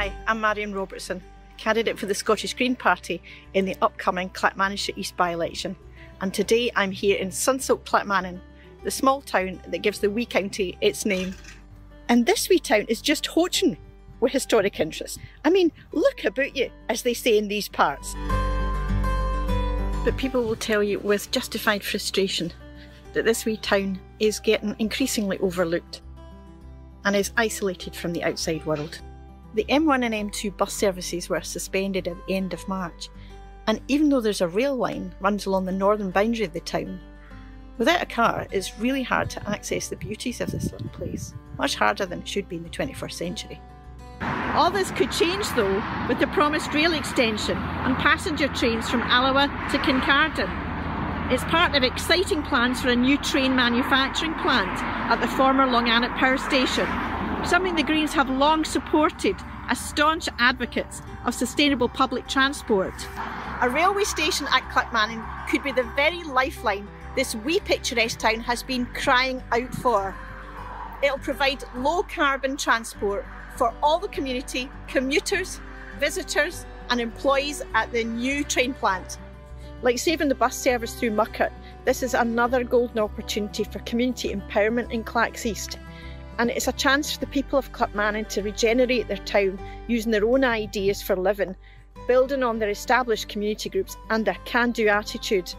Hi, I'm Marion Robertson, candidate for the Scottish Green Party in the upcoming Clackmannanshire East by-election. And today I'm here in Sunsilk Clackmannan, the small town that gives the wee county its name. And this wee town is just Hochen with historic interest. I mean, look about you, as they say in these parts. But people will tell you with justified frustration that this wee town is getting increasingly overlooked and is isolated from the outside world. The M1 and M2 bus services were suspended at the end of March, and even though there's a rail line runs along the northern boundary of the town, without a car it's really hard to access the beauties of this little place, much harder than it should be in the 21st century. All this could change though with the promised rail extension and passenger trains from Alloa to Kincardine. It's part of exciting plans for a new train manufacturing plant at the former Longannet Power Station something the Greens have long supported as staunch advocates of sustainable public transport. A railway station at Clackmannan could be the very lifeline this wee picturesque town has been crying out for. It'll provide low carbon transport for all the community, commuters, visitors and employees at the new train plant. Like saving the bus service through Muckhart, this is another golden opportunity for community empowerment in Clacks East and it's a chance for the people of Clackmannan to regenerate their town using their own ideas for living, building on their established community groups and their can-do attitude.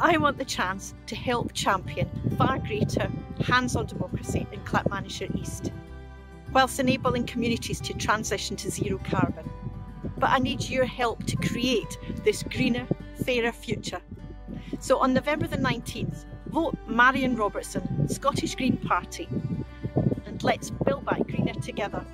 I want the chance to help champion far greater hands-on democracy in Clackmannanshire East, whilst enabling communities to transition to zero carbon. But I need your help to create this greener, fairer future. So on November the 19th, vote Marion Robertson, Scottish Green Party, and let's build back greener together.